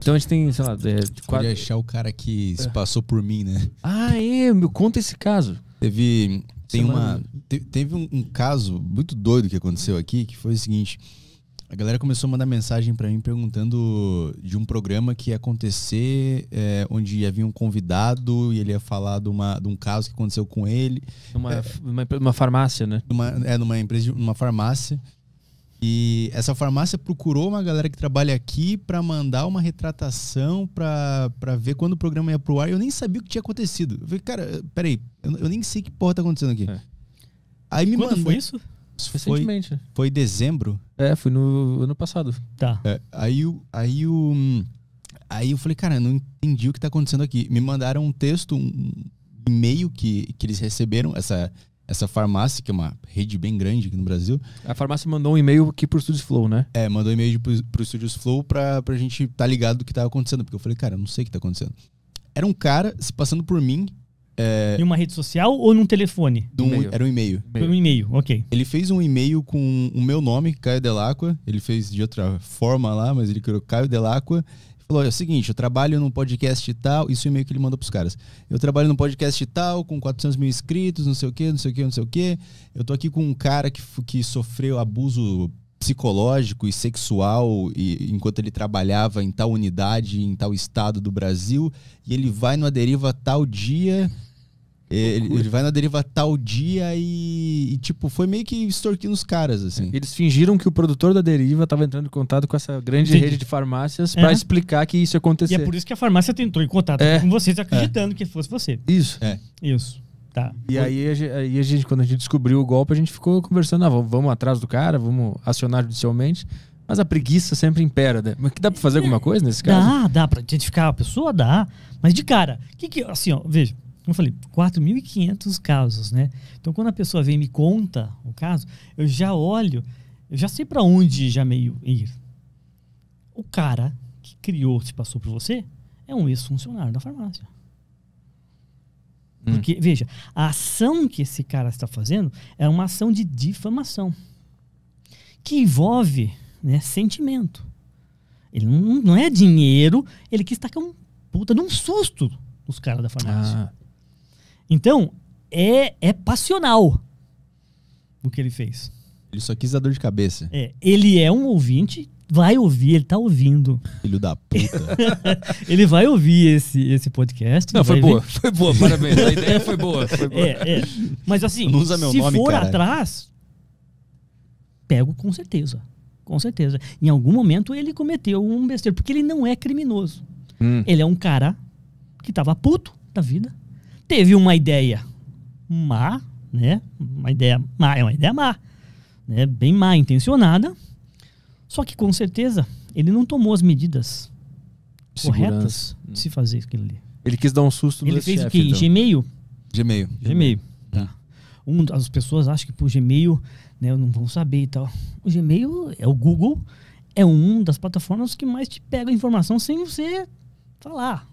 Então a gente tem, sei lá, é, Pode quatro... achar o cara que se passou por mim, né? Ah, é, meu, conta esse caso. Teve, tem Semana- uma, te- teve um, um caso muito doido que aconteceu aqui, que foi o seguinte. A galera começou a mandar mensagem pra mim perguntando de um programa que ia acontecer, é, onde havia um convidado e ele ia falar de, uma, de um caso que aconteceu com ele, Numa, numa, numa farmácia, né? numa, é, numa empresa, de- numa farmácia. E essa farmácia procurou uma galera que trabalha aqui pra mandar uma retratação pra pra ver quando o programa ia pro ar. Eu nem sabia o que tinha acontecido. Eu falei, cara, peraí, eu, eu nem sei que porra tá acontecendo aqui. É. Aí me Quando mandou. foi isso? Foi, Recentemente. foi em dezembro. É, foi no ano passado. Tá. É, aí, o, aí, o, aí eu falei, cara, eu não entendi o que tá acontecendo aqui. Me mandaram um texto, um e-mail que, que eles receberam, essa, essa farmácia, que é uma rede bem grande aqui no Brasil. A farmácia mandou um e-mail aqui pro Studios Flow, né? É, mandou e-mail de- pro, pro Studios Flow pra, pra gente estar tá ligado do que tava acontecendo. Porque eu falei, cara, eu não sei o que tá acontecendo. Era um cara se passando por mim. É, Em uma rede social ou num telefone? um- E-mail. era um e-mail. Foi um e-mail, ok. Ele fez um e-mail com o meu nome, Caio Delacqua. Ele fez de outra forma lá, mas ele criou Caio Delacqua. Falou: é o seguinte, eu trabalho num podcast tal. Isso é o e-mail que ele manda pros caras. Eu trabalho num podcast tal, com 400 mil inscritos, não sei o quê, não sei o quê, não sei o quê. Eu tô aqui com um cara que, que sofreu abuso psicológico e sexual e, enquanto ele trabalhava em tal unidade, em tal estado do Brasil. E ele vai numa deriva tal dia. Ele, ele vai na deriva tal dia e, e, tipo, foi meio que extorquindo os caras, assim. Eles fingiram que o produtor da deriva estava entrando em contato com essa grande Entendi. rede de farmácias É. pra explicar que isso ia E é por isso que a farmácia tentou em contato É. com vocês, acreditando que fosse você. Isso. Isso. Tá. E aí, aí a gente, quando a gente descobriu o golpe, a gente ficou conversando, ah, vamos, vamos atrás do cara, vamos acionar judicialmente. Mas a preguiça sempre impera, né? Mas que dá pra fazer alguma coisa nesse caso? Dá, dá pra identificar a pessoa, dá. Mas de cara, que que, assim, ó, veja, como eu falei, 4.500 casos, né? Então quando a pessoa vem e me conta o caso, eu já olho, eu já sei pra onde já meio ir. O cara que criou, se passou por você, é um ex-funcionário da farmácia. Hum. Porque, veja, a ação que esse cara está fazendo é uma ação de difamação que envolve né, sentimento. Ele não, não é dinheiro, ele quis tacar um puta de um susto nos caras da farmácia. Ah, Então, é, é passional o que ele fez. Ele só quis dar dor de cabeça. É, ele é um ouvinte, vai ouvir, ele tá ouvindo. Filho da puta. Ele vai ouvir esse, esse podcast. Não, foi boa, ver- foi boa, parabéns. A ideia foi boa, foi boa. É, é. Mas assim, Não usa meu se nome, for cara. atrás, pego com certeza. Com certeza. Em algum momento ele cometeu um besteiro, porque ele não é criminoso. Hum. Ele é um cara que tava puto da vida, teve uma ideia má, né? Uma ideia má, é uma ideia má, né? Bem má intencionada. Só que com certeza ele não tomou as medidas Segurança. corretas de se fazer aquilo ali. Ele quis dar um susto no Ele fez o chefe, quê? então. Gmail? Gmail. Gmail. Tá. Um, as pessoas acham que por Gmail né, não vão saber e tal. O Gmail é o Google, é uma das plataformas que mais te pega a informação sem você falar.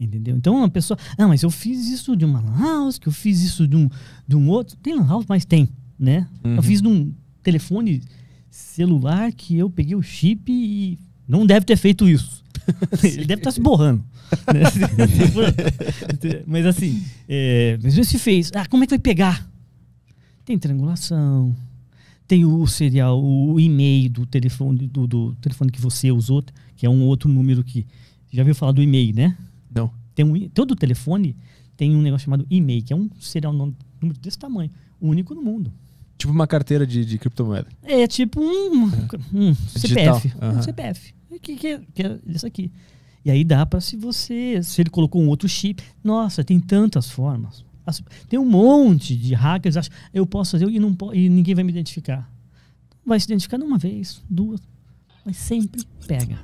Entendeu? Então a pessoa, ah, mas eu fiz isso de uma lan house, que eu fiz isso de um, de um outro. Tem lan house, mas tem, né? Uhum. Eu fiz de um telefone celular que eu peguei o chip e não deve ter feito isso. Ele deve estar se borrando. né? mas assim, é, mas se fez. Ah, como é que vai pegar? Tem triangulação, tem o serial, o e-mail do telefone, do, do telefone que você usou, que é um outro número que. Já viu falar do e-mail, né? Tem um, todo telefone tem um negócio chamado e-mail, que é um serial número desse tamanho, único no mundo. Tipo uma carteira de, de criptomoeda. É tipo um, um Digital, CPF. Um aham. CPF. Que, que, é- que é isso aqui. E aí dá para se você. Se ele colocou um outro chip. Nossa, tem tantas formas. As- Tem um monte de hackers acham eu posso fazer e, não e ninguém vai me identificar. Vai se identificar uma vez, duas, mas sempre pega.